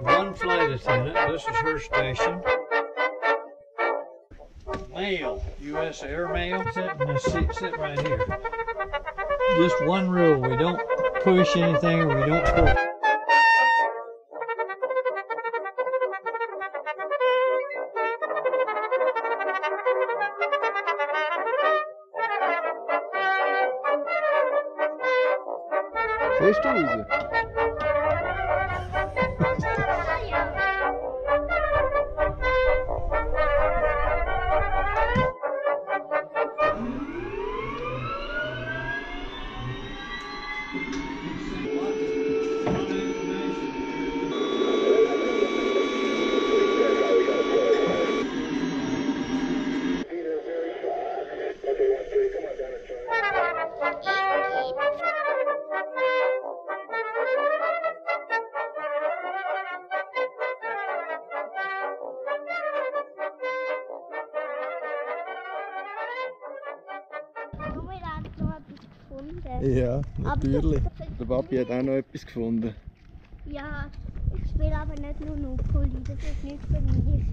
One flight attendant, this is her station. Mail, U.S. Air Mail, sitting in seat, right here. Just one rule, we don't push anything or we don't pull. Siehst du gefunden. Ja, natürlich. Der Papi hat auch noch etwas gefunden. Ja, ich spiele aber nicht nur Monopoly, das ist nicht für mich.